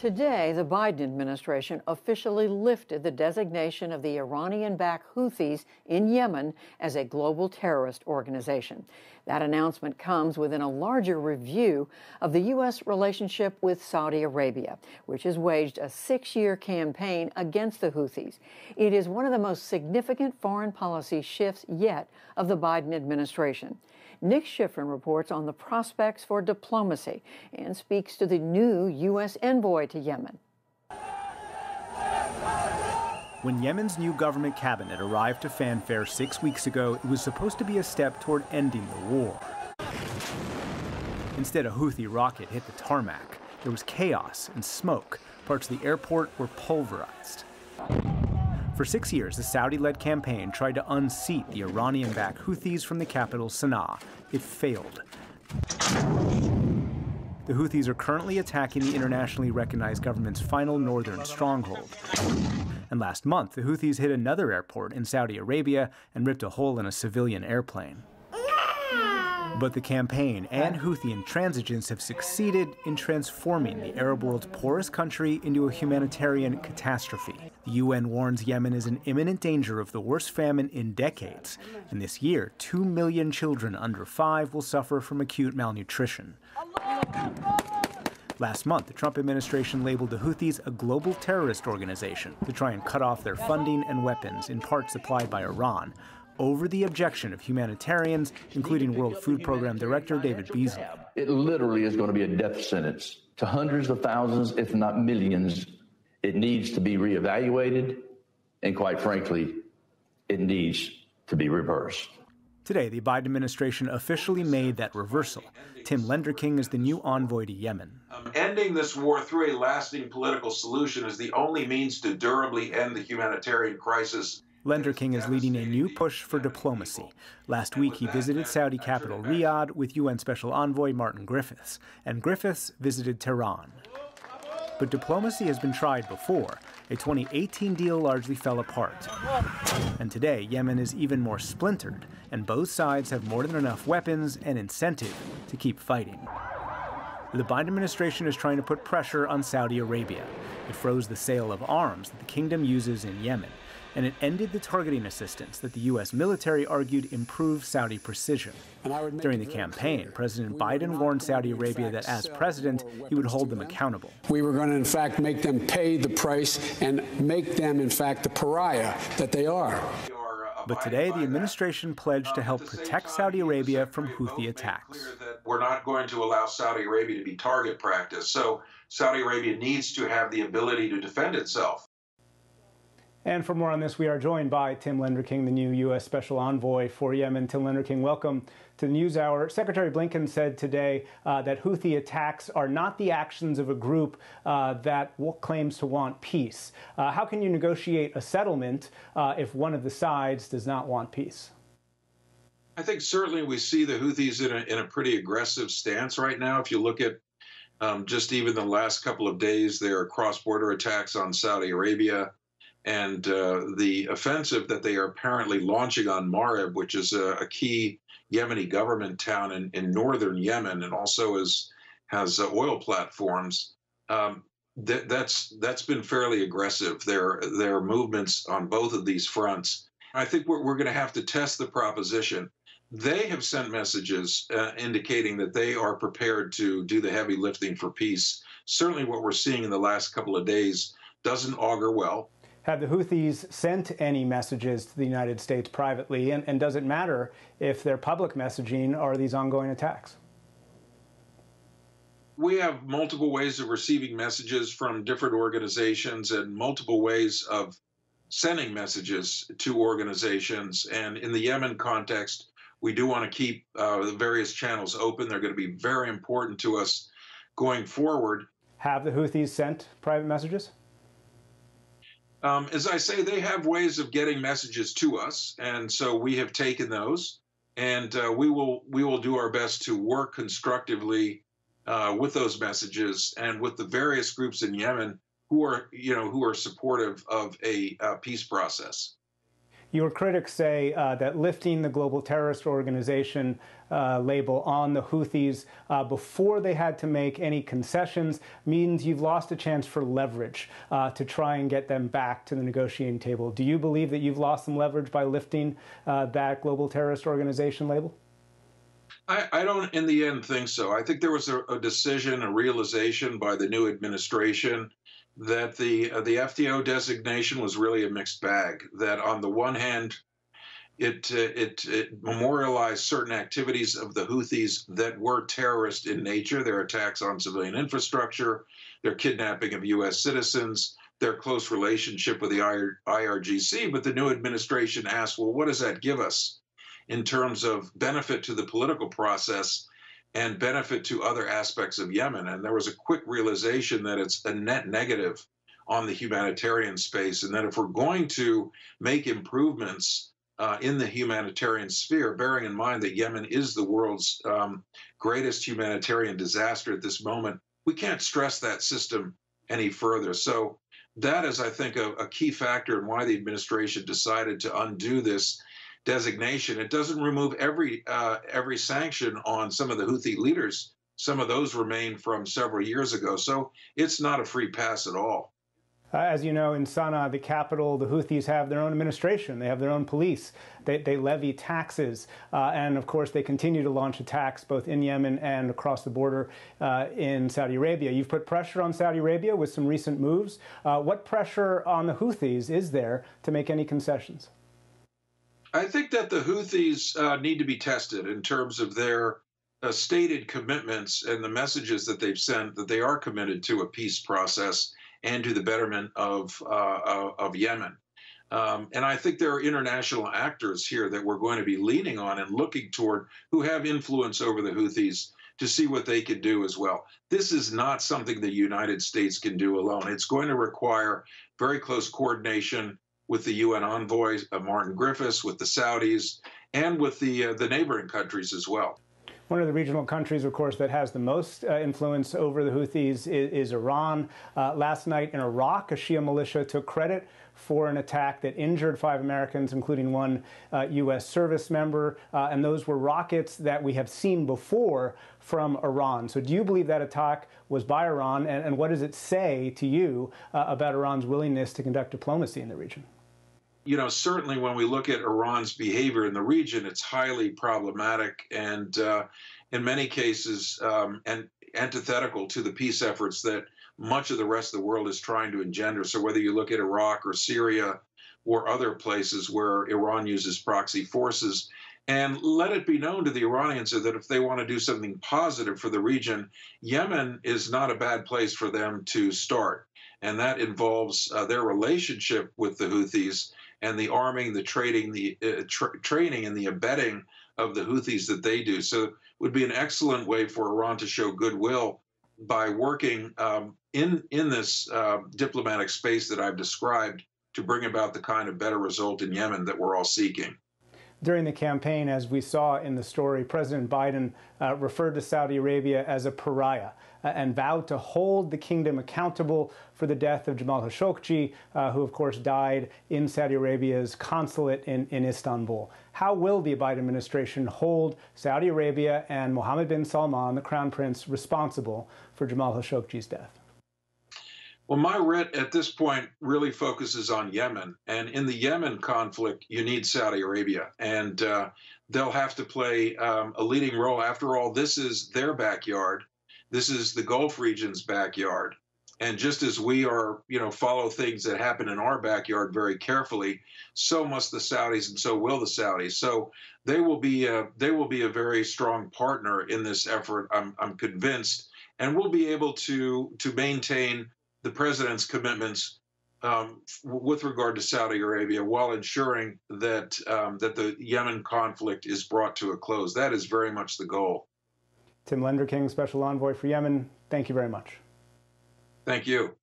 Today, the Biden administration officially lifted the designation of the Iranian backed Houthis in Yemen as a global terrorist organization. That announcement comes within a larger review of the U.S. relationship with Saudi Arabia, which has waged a six year campaign against the Houthis. It is one of the most significant foreign policy shifts yet of the Biden administration. Nick Schifrin reports on the prospects for diplomacy and speaks to the new U.S. envoy to Yemen. When Yemen's new government cabinet arrived to fanfare six weeks ago, it was supposed to be a step toward ending the war. Instead, a Houthi rocket hit the tarmac. There was chaos and smoke. Parts of the airport were pulverized. For six years, the Saudi led campaign tried to unseat the Iranian backed Houthis from the capital, Sana'a. It failed. The Houthis are currently attacking the internationally recognized government's final northern stronghold. And last month, the Houthis hit another airport in Saudi Arabia and ripped a hole in a civilian airplane. But the campaign and Houthi intransigence have succeeded in transforming the Arab world's poorest country into a humanitarian catastrophe. The UN warns Yemen is in imminent danger of the worst famine in decades. And this year, 2 million children under five will suffer from acute malnutrition. Last month, the Trump administration labeled the Houthis a global terrorist organization to try and cut off their funding and weapons, in part supplied by Iran, over the objection of humanitarians, including World Food Program Director David Beasley. It literally is going to be a death sentence to hundreds of thousands, if not millions. It needs to be reevaluated, and quite frankly, it needs to be reversed. Today, the Biden administration officially made that reversal. Tim Lenderking is the new envoy to Yemen. Um, ending this war through a lasting political solution is the only means to durably end the humanitarian crisis Lenderking is leading a new push for diplomacy. Last week, he visited Saudi capital Riyadh with UN Special Envoy Martin Griffiths, and Griffiths visited Tehran. But diplomacy has been tried before. A 2018 deal largely fell apart. And today, Yemen is even more splintered, and both sides have more than enough weapons and incentive to keep fighting. The Biden administration is trying to put pressure on Saudi Arabia. It froze the sale of arms that the kingdom uses in Yemen and it ended the targeting assistance that the U.S. military argued improved Saudi precision. During the campaign, President Biden warned Saudi Arabia that as president, he would hold them accountable. We were going to, in fact, make them pay the price and make them, in fact, the pariah that they are. But today, the administration pledged to help protect Saudi Arabia from Houthi attacks. We're not going to allow Saudi Arabia to be target practice. So Saudi Arabia needs to have the ability to defend itself. And for more on this, we are joined by Tim Lenderking, the new U.S. Special Envoy for Yemen. Tim Lenderking, welcome to the NewsHour. Secretary Blinken said today uh, that Houthi attacks are not the actions of a group uh, that claims to want peace. Uh, how can you negotiate a settlement uh, if one of the sides does not want peace? I think certainly we see the Houthis in a, in a pretty aggressive stance right now. If you look at um, just even the last couple of days, there are cross border attacks on Saudi Arabia and uh, the offensive that they are apparently launching on Marib, which is a, a key Yemeni government town in, in northern Yemen, and also is, has uh, oil platforms. Um, that, that's that's been fairly aggressive. There are movements on both of these fronts. I think we're, we're going to have to test the proposition. They have sent messages uh, indicating that they are prepared to do the heavy lifting for peace. Certainly, what we're seeing in the last couple of days doesn't augur well. Have the Houthis sent any messages to the United States privately? And, and does it matter if their public messaging are these ongoing attacks? We have multiple ways of receiving messages from different organizations and multiple ways of sending messages to organizations. And in the Yemen context, we do want to keep uh, the various channels open. They're going to be very important to us going forward. Have the Houthis sent private messages? Um, as I say, they have ways of getting messages to us, and so we have taken those, and uh, we will we will do our best to work constructively uh, with those messages and with the various groups in Yemen who are you know who are supportive of a, a peace process. Your critics say uh, that lifting the global terrorist organization uh, label on the Houthis uh, before they had to make any concessions means you've lost a chance for leverage uh, to try and get them back to the negotiating table. Do you believe that you've lost some leverage by lifting uh, that global terrorist organization label? I, I, don't, in the end, think so. I think there was a, a decision, a realization by the new administration that the uh, the FTO designation was really a mixed bag. That on the one hand, it, uh, it, it memorialized certain activities of the Houthis that were terrorist in nature. Their attacks on civilian infrastructure, their kidnapping of U.S. citizens, their close relationship with the IRGC. But the new administration asked, well, what does that give us in terms of benefit to the political process? And benefit to other aspects of Yemen. And there was a quick realization that it's a net negative on the humanitarian space, and that if we're going to make improvements uh, in the humanitarian sphere, bearing in mind that Yemen is the world's um, greatest humanitarian disaster at this moment, we can't stress that system any further. So that is, I think, a, a key factor in why the administration decided to undo this designation. It doesn't remove every uh, every sanction on some of the Houthi leaders. Some of those remain from several years ago. So it's not a free pass at all. Uh, as you know, in Sana'a, the capital, the Houthis have their own administration. They have their own police. They, they levy taxes. Uh, and of course, they continue to launch attacks both in Yemen and across the border uh, in Saudi Arabia. You've put pressure on Saudi Arabia with some recent moves. Uh, what pressure on the Houthis is there to make any concessions? I think that the Houthis uh, need to be tested in terms of their uh, stated commitments and the messages that they've sent that they are committed to a peace process and to the betterment of uh, of Yemen. Um, and I think there are international actors here that we're going to be leaning on and looking toward who have influence over the Houthis to see what they can do as well. This is not something the United States can do alone. It's going to require very close coordination with the UN envoy uh, Martin Griffiths, with the Saudis, and with the uh, the neighboring countries as well. One of the regional countries, of course, that has the most uh, influence over the Houthis is, is Iran. Uh, last night in Iraq, a Shia militia took credit for an attack that injured five Americans, including one uh, U.S. service member. Uh, and those were rockets that we have seen before from Iran. So, do you believe that attack was by Iran? And, and what does it say to you uh, about Iran's willingness to conduct diplomacy in the region? You know, certainly when we look at Iran's behavior in the region, it's highly problematic and, uh, in many cases, um, and antithetical to the peace efforts that much of the rest of the world is trying to engender. So whether you look at Iraq or Syria or other places where Iran uses proxy forces, and let it be known to the Iranians that if they want to do something positive for the region, Yemen is not a bad place for them to start. And that involves uh, their relationship with the Houthis and the arming, the trading, the uh, tra- training, and the abetting of the Houthis that they do. So it would be an excellent way for Iran to show goodwill by working um, in in this uh, diplomatic space that I've described to bring about the kind of better result in Yemen that we're all seeking. During the campaign, as we saw in the story, President Biden uh, referred to Saudi Arabia as a pariah uh, and vowed to hold the kingdom accountable for the death of Jamal Khashoggi, uh, who, of course, died in Saudi Arabia's consulate in, in Istanbul. How will the Biden administration hold Saudi Arabia and Mohammed bin Salman, the crown prince, responsible for Jamal Khashoggi's death? Well, my writ at this point really focuses on Yemen. And in the Yemen conflict, you need Saudi Arabia. And uh, they'll have to play um, a leading role. After all, this is their backyard. This is the Gulf region's backyard. And just as we are, you know, follow things that happen in our backyard very carefully, so must the Saudis, and so will the Saudis. So they will be a, they will be a very strong partner in this effort. I'm, I'm convinced, and we'll be able to to maintain the president's commitments um, with regard to Saudi Arabia while ensuring that um, that the Yemen conflict is brought to a close. That is very much the goal. Tim Lenderking, Special Envoy for Yemen, thank you very much. Thank you.